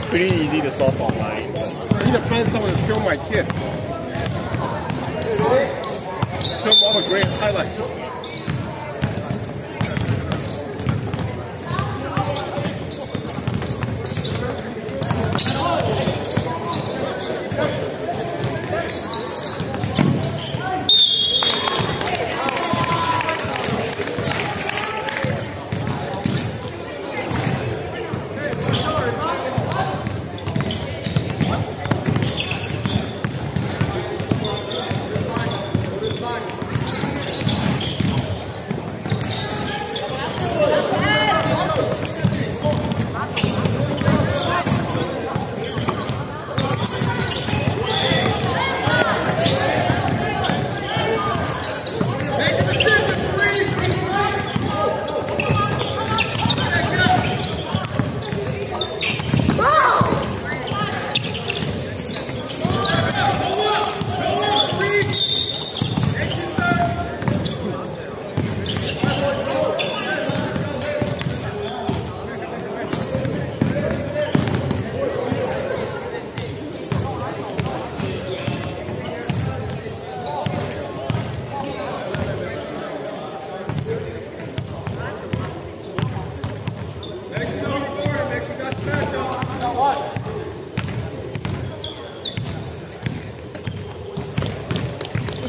think it's pretty easy to source online. I need to find someone to film my kid. Film all the greatest highlights.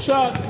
Shot.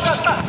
Пошла, пошла.